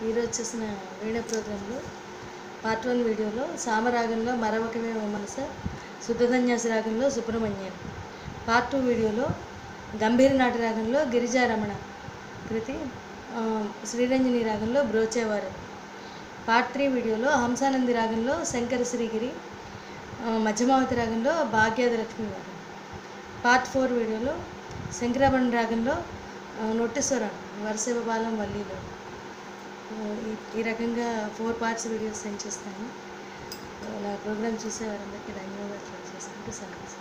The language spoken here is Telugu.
ఈరోజు చేసిన వీణ ప్రోగ్రాంలో పార్ట్ వన్ వీడియోలో సామరాగంలో మరవకమే మనస శుద్ధధన్యాసి రాగంలో సుబ్రహ్మణ్యం. పార్ట్ టూ వీడియోలో గంభీర నాటి రాగంలో గిరిజారమణ కృతి శ్రీరంజని రాగంలో బ్రోచేవారు. పార్ట్ త్రీ వీడియోలో హంసానంది రాగంలో శంకర శ్రీగిరి మధ్యమావతి రాగంలో భాగ్యాది లక్ష్మి రాగం పార్ట్ ఫోర్ వీడియోలో శంకరాభరణ రాగంలో ఆ, నొట్టేశ్వరం వరసేవ బాలం వల్లీలో. ఈ- రకంగా ఫోర్ పార్ట్స్ వీడియోస్ సెండ్ చేస్తాను. అలా ప్రోగ్రామ్ చూసే వారందరికీ ధన్యవాదాలు. తెలియజేసుకుంటూ సెలవు